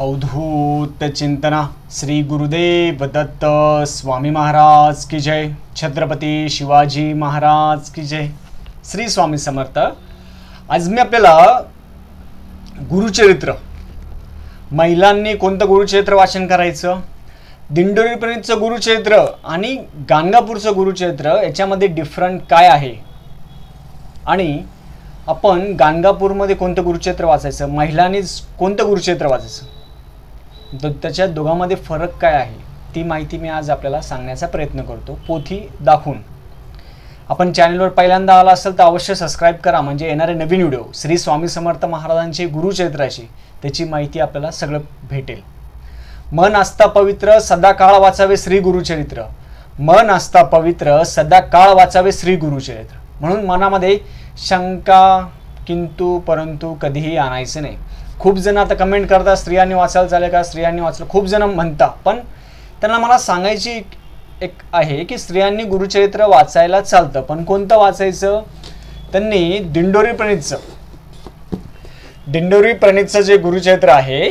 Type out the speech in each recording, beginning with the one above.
अवधूत चिंतना श्री गुरुदेव दत्त स्वामी महाराज की जय। छत्रपती शिवाजी महाराज की जय। श्री स्वामी समर्थ आज मी आपल्याला गुरुचरित्र महिलांनी कोणतं गुरुचरित्र वाचन करायचं दिंडोरीपर्यंतचं गुरुचरित्र आणि गाणगापूरचं गुरुचरित्र याच्यामध्ये डिफरंट काय आहे? आणि आपण गाणगापूरमध्ये कोणतं गुरुचरित्र वाचायचं? महिलांनीच कोणतं गुरुचरित्र वाचायचं? तर त्याच्या दोघांमध्ये फरक काय आहे? ती माहिती मी आज आपल्याला सांगण्याचा प्रयत्न करतो. पोथी दाखवून. आपण चॅनलवर पहिल्यांदा आला असेल तर अवश्य सबस्क्राईब करा. म्हणजे येणारे नवीन व्हिडिओ श्री स्वामी समर्थ महाराजांची गुरुचरित्राची त्याची माहिती आपल्याला सगळं भेटेल. मन असता पवित्र सदा काळ वाचावे श्री गुरुचरित्र. मन असता पवित्र सदा काळ वाचावे श्री गुरुचरित्र. म्हणून मनामध्ये शंका किंतु परंतु कधीही आणायचं नाही. खूप जण आता कमेंट करतात स्त्रियांनी वाचायला चालेल का? स्त्रियांनी वाचलं. खूप जण म्हणतात पण त्यांना मला सांगायची एक आहे की स्त्रियांनी गुरुचरित्र वाचायला चालतं. पण कोणतं वाचायचं? त्यांनी दिंडोरी प्रणितचं. दिंडोरी प्रणितचं जे गुरुचरित्र आहे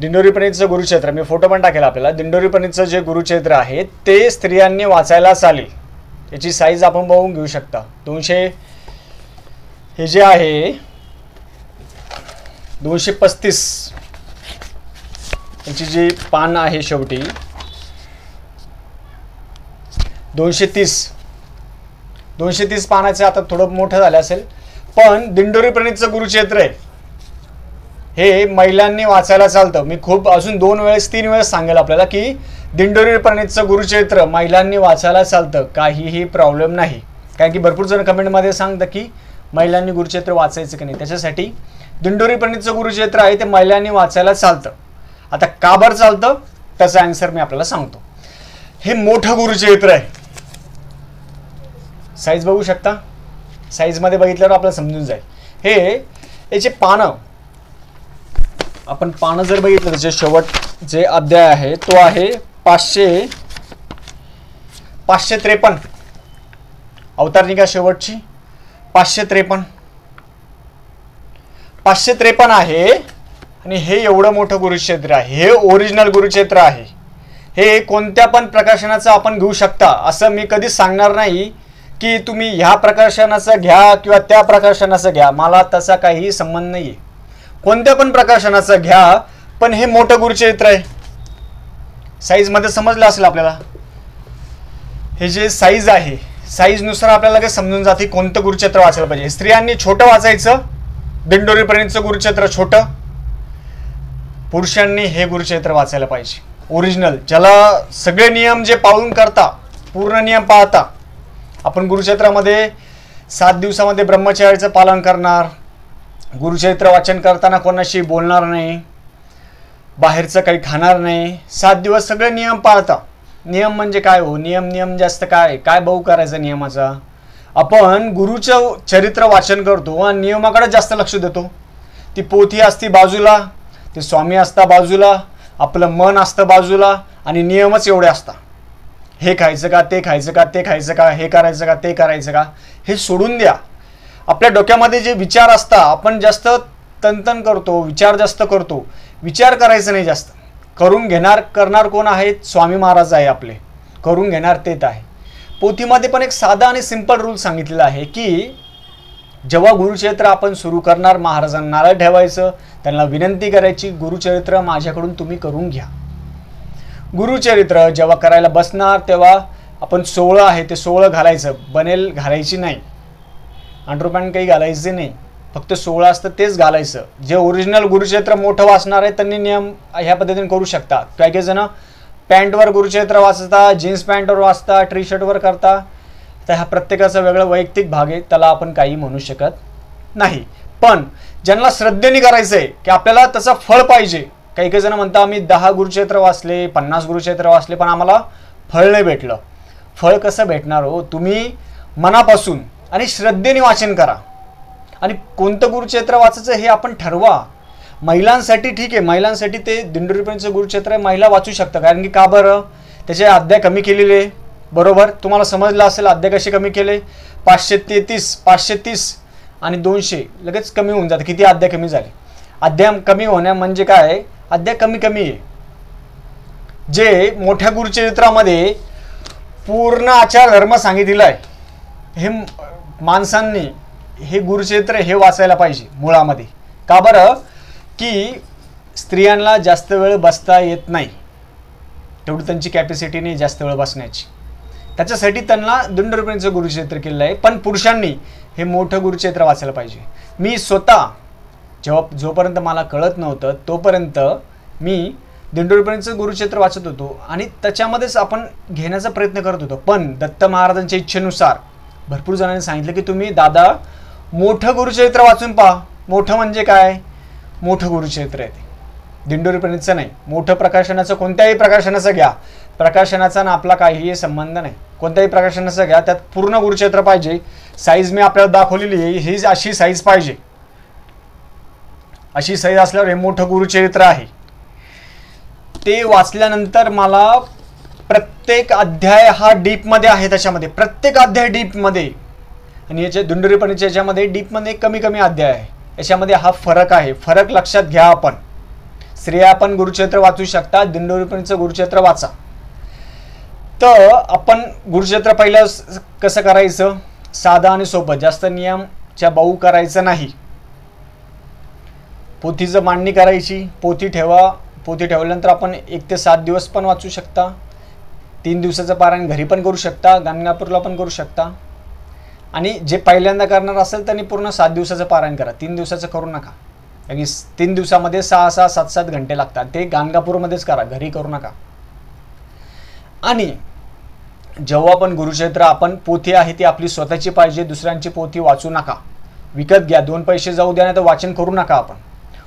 दिंडोरी प्रणितचं गुरुचरित्र मी फोटो पण टाकेल आपल्याला. दिंडोरी प्रणितचं जे गुरुचरित्र आहे ते स्त्रियांनी वाचायला चालेल. याची साईज आपण बघून घेऊ शकता. दोनशे हे जे आहे दोनशे पस्तीस. याची जी पान आहे शेवटी दोनशे तीस. दोनशे तीस पानाचे आता थोडं मोठं झालं असेल पण दिंडोरी प्रणितचं गुरुक्षेत्र आहे. हे महिलांनी वाचायला चालतं. मी खूप अजून दोन वेळेस तीन वेळेस सांगेल आपल्याला की दिंडोरी प्रणितचं गुरुक्षेत्र महिलांनी वाचायला चालतं. काहीही प्रॉब्लेम नाही. कारण की भरपूर जण कमेंटमध्ये सांगतं की महिलांनी गुरुक्षेत्र वाचायचं की नाही. त्याच्यासाठी दिंडोरी पंडितचं गुरुक्षेत्र आहे ते महिलांनी वाचायला चालतं. आता का बरं चालतं? त्याचा आन्सर मी आपल्याला सांगतो. हे मोठं गुरुक्षेत्र आहे. साईज बघू शकता? साईजमध्ये बघितल्यावर आपल्याला समजून जाईल. हे याचे पानं. आपण पानं जर बघितलं त्याचे शेवट जे अध्याय आहे तो आहे पाचशे पाचशे त्रेपन्न. अवतारनिका शेवटची. पाचशे त्रेपन्न. पाचशे त्रेपन्न आहे. आणि हे एवढं मोठं गुरुक्षेत्र आहे. हे ओरिजिनल गुरुक्षेत्र आहे. हे कोणत्या पण प्रकाशनाचं आपण घेऊ शकता. असं मी कधीच सांगणार नाही की तुम्ही ह्या प्रकाशनाचं घ्या किंवा त्या प्रकाशनाचं घ्या. मला तसा काही संबंध नाही आहे कोणत्या पण प्रकाशनाचं घ्या पण हे मोठं गुरुचरित्र आहे. साईजमध्ये समजलं असेल आपल्याला? हे जे साईज आहे साईजनुसार आपल्याला काही समजून जाते कोणतं गुरुचरित्र वाचायला पाहिजे. स्त्रियांनी छोटं वाचायचं दिंडोरीपर्यंतचं गुरुक्षेत्र छोटं. पुरुषांनी हे गुरुक्षेत्र वाचायला पाहिजे. ओरिजिनल ज्याला सगळे नियम जे पाळून करता पूर्ण नियम पाळता आपण गुरुक्षेत्रामध्ये सात दिवसामध्ये ब्रह्मचार्याचं पालन करणार. गुरुचरित्र वाचन करताना कोणाशी बोलणार नाही. बाहेरचं काही खाणार नाही. सात दिवस सगळे नियम पाळता. नियम म्हणजे काय हो? नियम नियम जास्त काय? काय बहु करायचा नियमाचा? आपण गुरुचं चरित्र वाचन करतो आणि नियमाकडे जास्त लक्ष देतो. ती पोथी असती बाजूला ते स्वामी असता बाजूला आपलं मन असतं बाजूला आणि नियमच एवढे असतात. हे खायचं का ते खायचं का ते खायचं का हे करायचं का ते करायचं का हे सोडून द्या. आपल्या डोक्यामध्ये जे विचार असता आपण जास्त तनतन करतो विचार जास्त करतो. विचार करायचं नाही जास्त. करून घेणार करणार कोण आहेत? स्वामी महाराज आहे आपले. करून घेणार तेच आहे. पोथीमध्ये पण एक साधा आणि सिंपल रूल सांगितलेला आहे की जेव्हा गुरुचरित्र आपण सुरू करणार महाराजांना नारळ ठेवायचं त्यांना विनंती करायची गुरुचरित्र माझ्याकडून तुम्ही करून घ्या. गुरुचरित्र जेव्हा करायला बसणार तेव्हा आपण सोहळं आहे ते सोहळं घालायचं. बनेल घालायची नाही. अंडरपॅन्ट काही घालायचे नाही. फक्त सोहळं असतं तेच घालायचं. जे ओरिजिनल गुरुचरित्र मोठं वाचणार आहे त्यांनी नियम ह्या पद्धतीने करू शकतात. काही काही जण पॅन्टवर गुरुक्षेत्र वाचता जीन्स पॅन्टवर वाचता टी शर्टवर करता तर हा प्रत्येकाचा वेगळा वैयक्तिक भाग आहे त्याला आपण काही म्हणू शकत नाही. पण ज्यांना श्रद्धेने करायचं आहे की आपल्याला त्याचं फळ पाहिजे काही काही जण म्हणता आम्ही दहा गुरुक्षेत्र वाचले पन्नास गुरुक्षेत्र वाचले पण आम्हाला फळ नाही भेटलं. फळ कसं भेटणार हो? तुम्ही मनापासून आणि श्रद्धेने वाचन करा. आणि कोणतं गुरुक्षेत्र वाचायचं हे आपण ठरवा. महिलांसाठी ठीक आहे महिलांसाठी ते दिंडोरीपर्यंतचं गुरुक्षेत्र आहे महिला वाचू शकतं कारण की का बरं? त्याचे अध्याय कमी केलेले बरोबर? तुम्हाला समजलं असेल अध्याय कसे कमी केले? पाचशे तेहतीस पाचशे तीस आणि दोनशे. लगेच कमी होऊन जातं. किती अध्याय कमी झाले? अध्याय कमी होण्या म्हणजे काय? अध्याय कमी कमी आहे. जे मोठ्या गुरुचरित्रामध्ये पूर्ण आचार धर्म सांगितलेला आहे. हे माणसांनी हे गुरुचरित्र हे वाचायला पाहिजे मुळामध्ये. का बरं? की स्त्रियांना जास्त वेळ बसता येत नाही. तेवढी त्यांची कॅपॅसिटी नाही जास्त वेळ बसण्याची. त्याच्यासाठी त्यांना दंडरूपेचं गुरुक्षेत्र केलेलं आहे. पण पुरुषांनी हे मोठं गुरुक्षेत्र वाचायला पाहिजे. मी स्वतः जेव्हा जोपर्यंत मला कळत नव्हतं तोपर्यंत मी दिंडोरीपर्यंतचं गुरुक्षेत्र वाचत होतो. आणि त्याच्यामध्येच आपण घेण्याचा प्रयत्न करत होतो. पण दत्त महाराजांच्या इच्छेनुसार भरपूर जणांनी सांगितलं की तुम्ही दादा मोठं गुरुचरित्र वाचून पहा. मोठं म्हणजे काय? मोठं गुरुक्षेत्र आहे ते. दिंडोरीपर्यंतचं नाही. मोठं प्रकाशनाचं कोणत्याही प्रकाशनाचं घ्या. प्रकाशनाचा ना आपला काहीही संबंध नाही. कोणत्याही प्रकाशनाचं घ्या. त्यात पूर्ण गुरुक्षेत्र पाहिजे. साईज मी आपल्याला दाखवलेली आहे. ही अशी साईज पाहिजे. अशी साईज असल्यावर हे मोठं गुरुचरित्र आहे. ते वाचल्यानंतर मला प्रत्येक अध्याय हा डीपमध्ये आहे त्याच्यामध्ये. प्रत्येक अध्याय डीपमध्ये आणि याच्या दुंडरीपणीच्या याच्यामध्ये डीपमध्ये कमी कमी अध्याय आहे. याच्यामध्ये हा फरक आहे. फरक लक्षात घ्या आपण. स्त्रिया आपण गुरुक्षेत्र वाचू शकता दिंडोरीपणीचं गुरुक्षेत्र वाचा. तर आपण गुरुक्षेत्र पहिलं कसं करायचं? साधं आणि सोपं. जास्त नियमच्या बाऊ करायचं नाही. पोथीचं मांडणी करायची. पोथी ठेवा. पोथी ठेवल्यानंतर आपण एक ते सात दिवस पण वाचू शकता. तीन दिवसाचं पारायण घरी पण करू शकता. गाणगापूरला पण करू शकता. आणि जे पहिल्यांदा करणार असेल त्यांनी पूर्ण सात दिवसाचं पारायण करा. तीन दिवसाचं करू नका. कारण की तीन दिवसामध्ये सहा सहा सात सात घंटे लागतात. ते गाणगापूरमध्येच करा. घरी करू नका. आणि जेव्हा पण गुरुक्षेत्र आपण पोथी आहे ती आपली स्वतःची पाहिजे दुसऱ्यांची पोथी वाचू नका. विकत घ्या. दोन पैसे जाऊ द्या नाही तर वाचन करू नका आपण.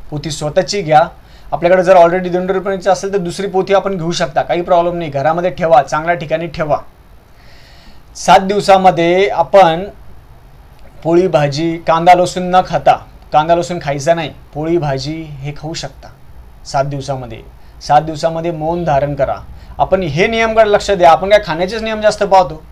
पोथी स्वतःची घ्या. आपल्याकडे जर ऑलरेडी दोन रुपयांची असेल तर दुसरी पोथी आपण घेऊ शकता. काही प्रॉब्लेम नाही. घरामध्ये ठेवा. चांगल्या ठिकाणी ठेवा. सात दिवसामध्ये आपण पोळी भाजी कांदा लसूण न खाता कांदा लसूण खायचा नाही पोळी भाजी हे खाऊ शकता. सात दिवसामध्ये. सात दिवसामध्ये मौन धारण करा. आपण हे नियमकडे लक्ष द्या. आपण काय खाण्याचेच नियम जास्त पाहतो?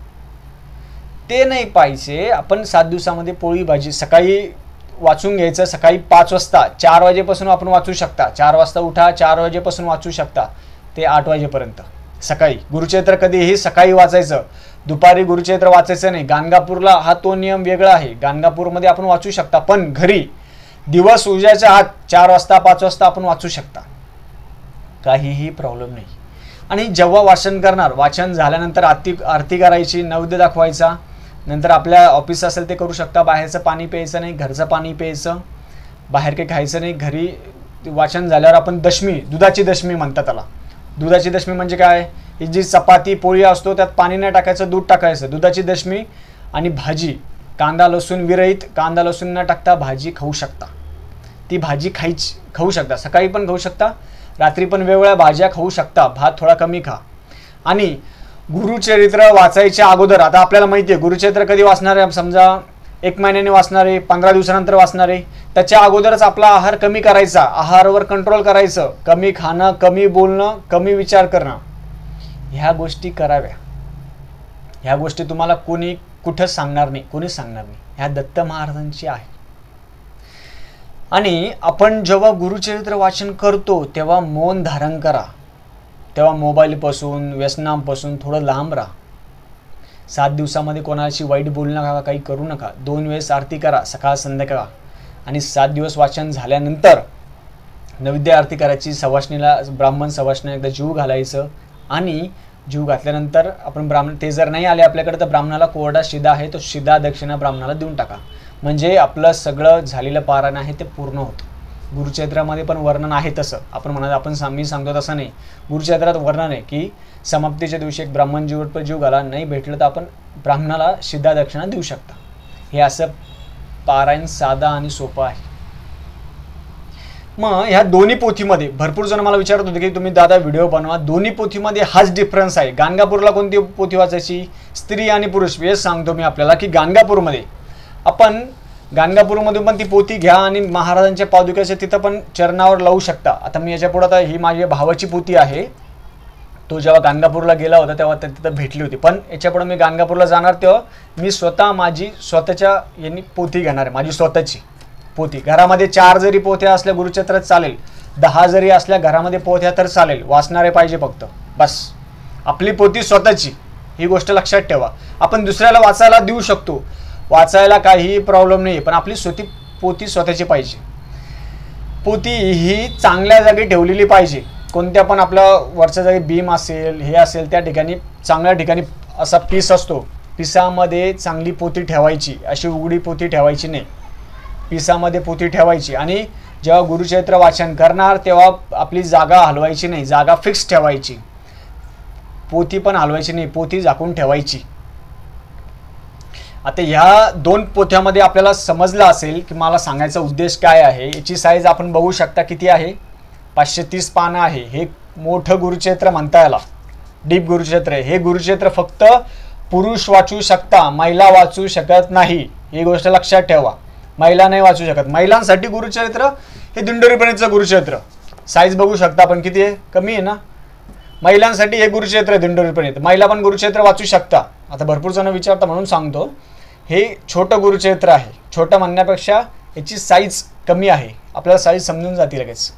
ते नाही पाहिजे. आपण सात दिवसामध्ये पोळी भाजी सकाळी वाचून घ्यायचं. सकाळी पाच वाजता चार वाजेपासून आपण वाचू शकता. चार वाजता उठा चार वाजेपासून वाचू शकता. ते आठ वाजेपर्यंत. सकाळी. गुरुचैत्र कधीही सकाळी वाचायचं. दुपारी गुरुचरित्र वाचायचं नाही. गाणगापूरला हा तो नियम वेगळा आहे. गाणगापूरमध्ये आपण वाचू शकता पण घरी दिवस उजाच्या आत चार वाजता पाच वाजता आपण वाचू शकता. काहीही प्रॉब्लेम नाही. आणि जेव्हा वाचन करणार वाचन झाल्यानंतर आरती आरती करायची नैवेद्य दाखवायचा नंतर आपल्या ऑफिस असेल ते करू शकता. बाहेरचं पाणी प्यायचं नाही घरचं पाणी प्यायचं बाहेर काही खायचं नाही. घरी वाचन झाल्यावर आपण दशमी दुधाची दशमी म्हणतात त्याला. दुधाची दशमी म्हणजे काय? ही जी चपाती पोळी असतो त्यात पाणी नाही टाकायचं दूध टाकायचं. दुधाची दशमी आणि भाजी. कांदा लसूण विरहित कांदा लसूण न टाकता भाजी खाऊ शकता. ती भाजी खायची खाऊ शकता. सकाळी पण खाऊ शकता रात्री पण वेगवेगळ्या भाज्या खाऊ शकता. भात थोडा कमी खा. आणि गुरुचरित्र वाचायच्या अगोदर आता आपल्याला माहिती आहे गुरुचरित्र कधी वाचणार आहे? समजा एक महिन्याने वाचणारे पंधरा दिवसानंतर वाचणारे त्याच्या अगोदरच आपला आहार कमी करायचा. आहारावर कंट्रोल करायचं. कमी खाणं कमी बोलणं कमी विचार करणं. ह्या गोष्टी कराव्या. ह्या गोष्टी तुम्हाला कोणी कुठंच सांगणार नाही कोणीच सांगणार नाही. ह्या दत्त महाराजांची आहे. आणि आपण जेव्हा गुरुचरित्र वाचन करतो तेव्हा मौन धारण करा. तेव्हा मोबाईलपासून व्यसनांपासून थोडं लांब राहा. सात दिवसामध्ये कोणाशी वाईट बोलू नका काही करू नका. दोन वेळेस आरती करा सकाळ संध्याकाळ. आणि सात दिवस वाचन झाल्यानंतर नैवेद्य आरती करायची सवासणीला ब्राह्मण सवासणी एकदा जीव घालायचं. आणि जीव घातल्यानंतर आपण ब्राह्मण ते जर नाही आले आपल्याकडे तर ब्राह्मणाला कोरडा शिदा आहे तो शिदा दक्षिणा ब्राह्मणाला देऊन टाका. म्हणजे आपलं सगळं झालेलं पारायण आहे ते पूर्ण होतं. गुरुचैत्रामध्ये पण वर्णन आहे तसं. आपण म्हणत आपण मी सांगतो तसं नाही. गुरुचैत्रात वर्णन आहे की समाप्तीच्या दिवशी एक ब्राह्मण जीवट जीव घाला नाही भेटलं तर आपण ब्राह्मणाला शिदा दक्षिणा देऊ शकता. हे असं पारायण साधा आणि सोपं आहे. मग ह्या दोन्ही पोथीमध्ये भरपूर जण मला विचारत होते की तुम्ही दादा व्हिडिओ बनवा दोन्ही पोथीमध्ये हाच डिफरन्स आहे. गाणगापूरला कोणती पोथी वाचायची? स्त्री आणि पुरुष हेच सांगतो मी आपल्याला की गाणगापूरमध्ये. आपण गाणगापूरमधून पण ती पोथी घ्या आणि महाराजांच्या पादुक्याच्या तिथं पण चरणावर लावू शकता. आता मी याच्यापुढे आता ही माझ्या भावाची पोथी आहे. तो जेव्हा गाणगापूरला गेला होता तेव्हा त्या तिथं भेटली होती. पण याच्यापुढे मी गाणगापूरला जाणार तेव्हा मी स्वतः माझी स्वतःच्या यांनी पोथी घेणार आहे माझी स्वतःची. पोथी घरामध्ये चार जरी पोथ्या असल्या गुरुचरित्रात चालेल दहा जरी असल्या घरामध्ये पोथ्या तर चालेल. वाचणारे पाहिजे फक्त. बस. आपली पोथी स्वतःची. ही गोष्ट लक्षात ठेवा. आपण दुसऱ्याला वाचायला देऊ शकतो. वाचायला काहीही प्रॉब्लेम नाही पण आपली स्वती पोथी स्वतःची पाहिजे. पोती ही चांगल्या जागी ठेवलेली पाहिजे. कोणत्या पण आपल्या वरच्या जागी बीम असेल हे असेल त्या ठिकाणी चांगल्या ठिकाणी असा पीस असतो. पिसामध्ये चांगली पोती ठेवायची. अशी उघडी पोती ठेवायची नाही. पिसामध्ये पोती ठेवायची. आणि जेव्हा गुरुचरित्र वाचन करणार तेव्हा आपली जागा हलवायची नाही जागा फिक्स ठेवायची. पोथी पण हलवायची नाही पोथी झाकून ठेवायची. आता ह्या दोन पोथ्यामध्ये आपल्याला समजलं असेल की मला सांगायचा उद्देश काय आहे याची साईज आपण बघू शकता किती आहे. पाचशे तीस पानं आहे. हे मोठं गुरुक्षेत्र म्हणता याला. डीप गुरुक्षेत्र आहे. हे गुरुक्षेत्र फक्त पुरुष वाचू शकता महिला वाचू शकत नाही. ही गोष्ट लक्षात ठेवा. महिला नाही वाचू शकत. महिलांसाठी गुरुचरित्र हे दिंडोरीपर्यंतचं गुरुक्षेत्र साईज बघू शकता आपण किती आहे? कमी आहे ना? महिलांसाठी हे गुरुक्षेत्र आहे दिंडोरीपर्यंत महिला पण गुरुक्षेत्र वाचू शकता. आता भरपूर जण विचारता म्हणून सांगतो. हे छोटं गुरुक्षेत्र आहे. छोटं म्हणण्यापेक्षा याची साईज कमी आहे. आपल्याला साईज समजून जाते लगेच.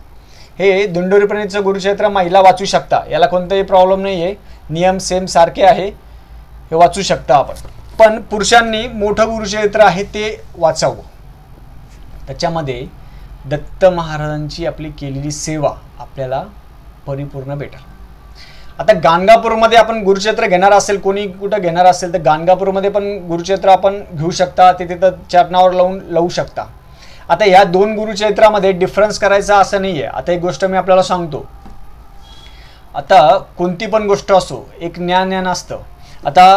हे दिंडोरीपर्यंतचं गुरुक्षेत्र महिला वाचू शकता. याला कोणताही प्रॉब्लेम नाही आहे नियम सेम सारखे आहे. हे वाचू शकता आपण. पण पुरुषांनी मोठं गुरुक्षेत्र आहे ते वाचावं. त्याच्यामध्ये दत्त महाराजांची आपली केलेली सेवा आपल्याला परिपूर्ण भेटेल. आता गाणगापूरमध्ये आपण गुरुक्षेत्र घेणार असेल कोणी कुठं घेणार असेल तर गाणगापूरमध्ये पण गुरुक्षेत्र आपण घेऊ शकता ते तिथं चरणावर लावून लावू शकता. आता या दोन गुरुक्षेत्रामध्ये डिफरन्स करायचा असं नाही आहे आता एक गोष्ट मी आपल्याला सांगतो. आता कोणती पण गोष्ट असो एक ज्ञान ज्ञान असतं. आता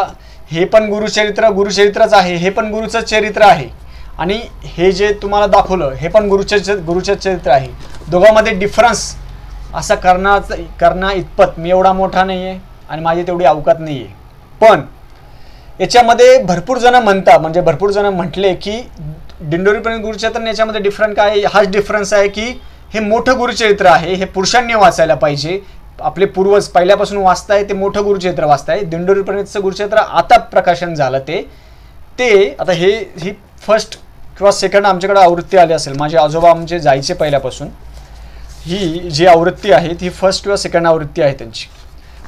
हे पण गुरुचरित्र गुरुचरित्रच आहे हे पण गुरुचं चरित्र आहे. आणि हे जे तुम्हाला दाखवलं हे पण गुरुचे गुरुचं चरित्र आहे. दोघांमध्ये डिफरन्स असा करण्याचा करण्या इतपत मी एवढा मोठा नाही आहे आणि माझी तेवढी अवकात नाही आहे पण याच्यामध्ये भरपूर जण म्हणतात म्हणजे भरपूर जण म्हटले की दिंडोरीपर्यंत गुरुचरित्र याच्यामध्ये डिफरंट काय हाच डिफरन्स आहे की हे मोठं गुरुचरित्र आहे हे पुरुषांनी वाचायला पाहिजे. आपले पूर्वज पहिल्यापासून वाचताय ते मोठं गुरुचरित्र वाचताय. दिंडोरीपर्यंतचं गुरुचरित्र आता प्रकाशन झालं ते. ते आता हे ही फर्स्ट किंवा सेकंड आमच्याकडे आवृत्ती आली असेल माझे आजोबा आमचे जायचे पहिल्यापासून ही जी आवृत्ती आहे ती फर्स्ट किंवा सेकंड आवृत्ती आहे त्यांची.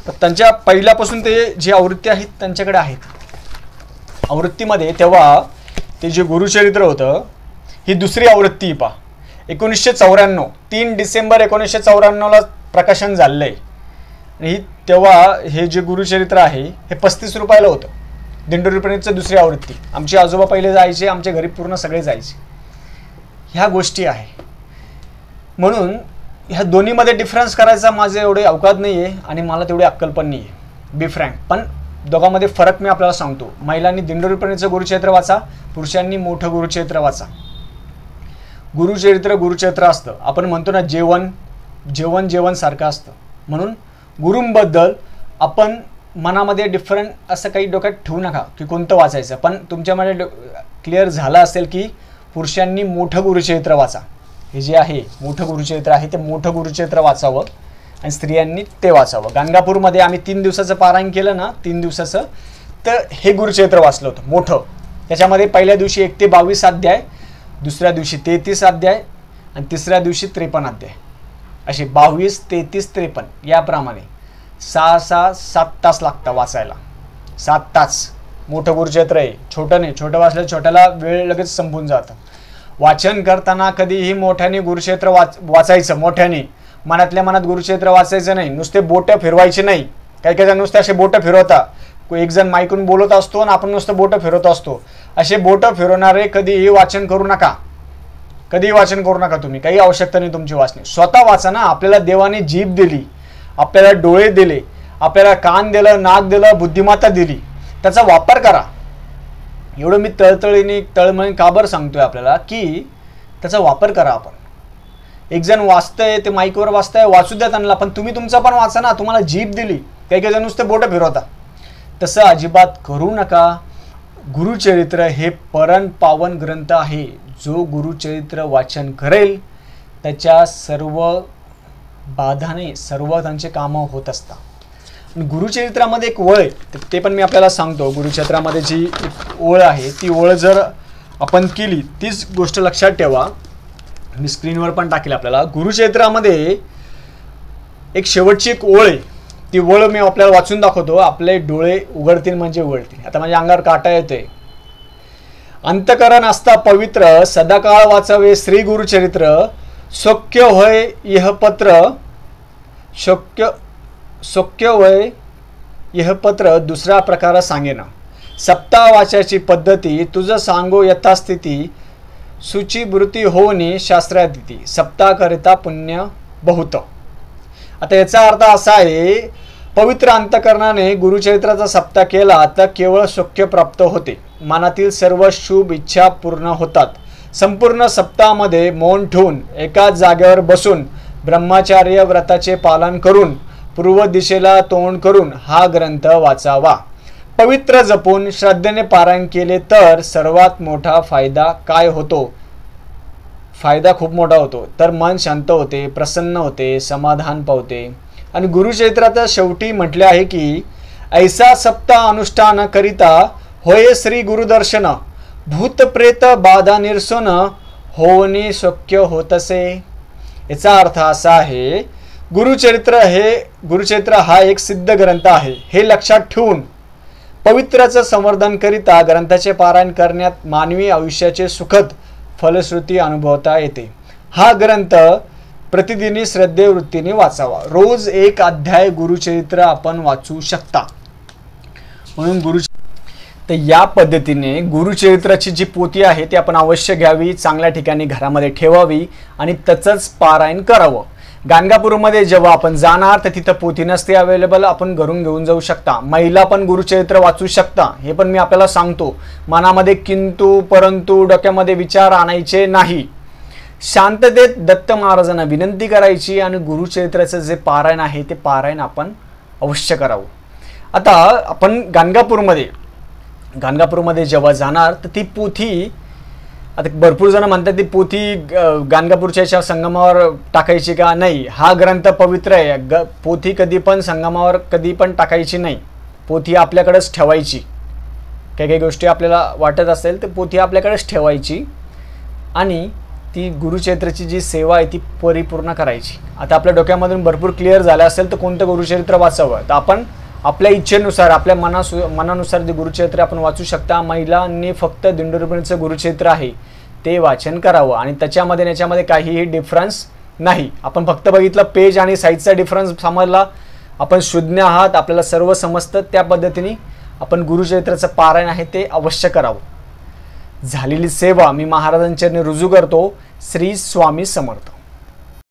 तर त्यांच्या पहिल्यापासून ते जी आवृत्ती आहेत त्यांच्याकडे आहेत. आवृत्तीमध्ये तेव्हा ते जे गुरुचरित्र होतं ही दुसरी आवृत्ती पा एकोणीसशे चौऱ्याण्णव तीन डिसेंबर एकोणीसशे चौऱ्याण्णवला प्रकाशन झालेलं आहे आणि ही तेव्हा हे जे गुरुचरित्र आहे हे पस्तीस रुपयाला होतं. दिंडोरीपर्यंतचं दुसरी आवृत्ती. आमचे आजोबा पहिले जायचे आमच्या घरी पूर्ण सगळे जायचे. ह्या गोष्टी आहे. म्हणून ह्या दोन्हीमध्ये डिफरन्स करायचा माझे एवढे अवकात नाही आहे आणि मला तेवढी अक्कल पण नाही आहे बी फ्रँक पण दोघांमध्ये फरक मी आपल्याला सांगतो. महिलांनी दिंडोरीपर्यंतचं गुरुचरित्र वाचा पुरुषांनी मोठं गुरुचरित्र वाचा. गुरुचरित्र गुरुचरित्र असतं. आपण म्हणतो ना जेवण जेवण जेवण सारखं असतं. म्हणून गुरूंबद्दल आपण मनामध्ये डिफरंट असं काही डोक्यात ठेवू नका की कोणतं वाचायचं. पण तुमच्यामध्ये क्लिअर झालं असेल की पुरुषांनी मोठं गुरुचरित्र वाचा. हे जे आहे मोठं गुरुचरित्र आहे ते मोठं गुरुचरित्र वाचावं आणि स्त्रियांनी ते वाचावं. गाणगापूरमध्ये आम्ही तीन दिवसाचं पारायण केलं ना तीन दिवसाचं तर हे गुरुचरित्र वाचलं होतं मोठं. त्याच्यामध्ये पहिल्या दिवशी एक ते बावीस अध्याय दुसऱ्या दिवशी तेहतीस अध्याय आणि तिसऱ्या दिवशी त्रेपन्न अध्याय. असे बावीस तेहतीस त्रेपन्न याप्रमाणे. सहा सहा सात तास लागतं वाचायला. सात तास. मोठं गुरुक्षेत्र आहे. छोटं नाही. छोटं वाचलं छोट्याला वेळ लगेच संपून जातं. वाचन करताना कधीही मोठ्याने गुरुक्षेत्र वाच वाचायचं. मोठ्याने. मनातल्या मनात गुरुक्षेत्र वाचायचं नाही. नुसते बोटं फिरवायचे नाही. काही काही जण नुसते असे बोटं फिरवता. एक जण माईकून बोलत असतो आणि आपण नुसतं बोटं फिरवत असतो. असे बोटं फिरवणारे कधीही वाचन करू नका. कधीही वाचन करू नका तुम्ही. काही आवश्यकता नाही तुमची वाचणे स्वतः वाचा ना. आपल्याला देवाने जीभ दिली. आपल्याला डोळे दिले आपल्याला कान दिलं नाक दिलं बुद्धिमत्ता दिली. त्याचा वापर करा. एवढं मी तळतळीने तळमळी का बरं सांगतोय आपल्याला? की त्याचा वापर करा आपण. एक जण वाचतंय ते माईकवर वाचतंय वाचू द्या त्यांना पण तुम्ही तुमचं पण वाचा ना. तुम्हाला जीभ दिली. काही काही जण नुसते बोटं फिरवता. तसं अजिबात करू नका. गुरुचरित्र हे परन पावन ग्रंथ आहे. जो गुरुचरित्र वाचन करेल त्याच्या सर्व बाधाने सर्व त्यांचे कामं होत असतात. गुरुचरित्रामध्ये एक ओळ आहे ते पण मी आपल्याला सांगतो. गुरुचरित्रामध्ये जी एक ओळ आहे ती ओळ जर आपण केली तीच गोष्ट लक्षात ठेवा. मी स्क्रीनवर पण टाकेल आपल्याला. गुरुचरित्रामध्ये एक शेवटची एक ओळ आहे. ती ओळ मी आपल्याला वाचून दाखवतो. आपले डोळे उघडतील म्हणजे उघडतील. आता माझ्या अंगावर काटा येतोय. अंतकरण असता पवित्र सदाकाळ वाचावे श्री गुरुचरित्र. शक्य होय यह पत्र शक्य शक्य होय यह पत्र दुसऱ्या प्रकार सांगेना. सप्ताह वाचायची पद्धती तुझं सांगो यथास्थिती सूचीवृत्ती होनी शास्त्रादिती सप्ताहकरिता पुण्य बहुत. आता याचा अर्थ असा आहे पवित्र अंतकरणाने गुरुचरित्राचा सप्ताह केला तर केवळ शक्य प्राप्त होते. मनातील सर्व शुभ इच्छा पूर्ण होतात. संपूर्ण सप्ताहामध्ये मौन ठेवून एकाच जागेवर बसून ब्रह्मचार्य व्रताचे पालन करून पूर्व दिशेला तोंड करून हा ग्रंथ वाचावा. पवित्र जपून श्रद्धेने पारायण केले तर सर्वात मोठा फायदा काय होतो? फायदा खूप मोठा होतो. तर मन शांत होते प्रसन्न होते समाधान पावते. आणि गुरुचैत्राच्या शेवटी म्हटले आहे की ऐसा सप्ताह अनुष्ठान करिता होय श्री गुरुदर्शन. भूतप्रेत बाधा निरसन होणे शक्य होत असे याचा अर्थ असा आहे गुरुचरित्र हे गुरुचरित्र हा एक सिद्ध ग्रंथ आहे. हे लक्षात ठेवून पवित्राचं संवर्धन करिता ग्रंथाचे पारायण करण्यात मानवी आयुष्याचे सुखद फलश्रुती अनुभवता येते. हा ग्रंथ प्रतिदिनी श्रद्धेवृत्तीने वाचावा. रोज एक अध्याय गुरुचरित्र आपण वाचू शकता. म्हणून गुरु तर या पद्धतीने गुरुचरित्राची जी पोती आहे ती आपण अवश्य घ्यावी चांगल्या ठिकाणी घरामध्ये ठेवावी आणि त्याचंच पारायण करावं. गाणगापूरमध्ये जेव्हा आपण जाणार तर तिथं पोथी नसते अवेलेबल आपण घरून घेऊन जाऊ शकता. महिला पण गुरुचरित्र वाचू शकता हे पण मी आपल्याला सांगतो. मनामध्ये किंतु परंतु डोक्यामध्ये विचार आणायचे नाही. शांततेत दत्त महाराजांना विनंती करायची आणि गुरुचरित्राचं जे पारायण आहे ते पारायण आपण अवश्य करावं. आता आपण गाणगापूरमध्ये गाणगापूरमध्ये जेव्हा जाणार तर ती पोथी आता भरपूर जण म्हणतात ती पोथी ग- गाणगापूरच्या याच्या संगमावर टाकायची का? नाही. हा ग्रंथ पवित्र आहे. ग पोथी कधी पण संगमावर कधी पण टाकायची नाही. पोथी आपल्याकडेच ठेवायची. काही काही गोष्टी आपल्याला वाटत असेल तर पोथी आपल्याकडेच ठेवायची. आणि ती गुरुचरित्राची जी सेवा आहे ती परिपूर्ण करायची. आता आपल्या डोक्यामधून भरपूर क्लिअर झालं असेल तर कोणतं गुरुचरित्र वाचावं? तर आपण आपल्या इच्छेनुसार आपल्या मनासु मनानुसार जे गुरुचरित्र आपण वाचू शकता. महिलांनी फक्त दिंडोरीपर्यंतचं गुरुचरित्र आहे ते वाचन करावं. आणि त्याच्यामध्ये याच्यामध्ये काहीही डिफरन्स नाही. आपण फक्त बघितलं पेज आणि साईजचा डिफरन्स समजला. आपण शून्य आहात आपल्याला सर्व समजतं. त्या पद्धतीने आपण गुरुचरित्राचं पारायण आहे ते अवश्य करावं. झालेली सेवा मी महाराजांच्या रुजू करतो. श्री स्वामी समर्थ.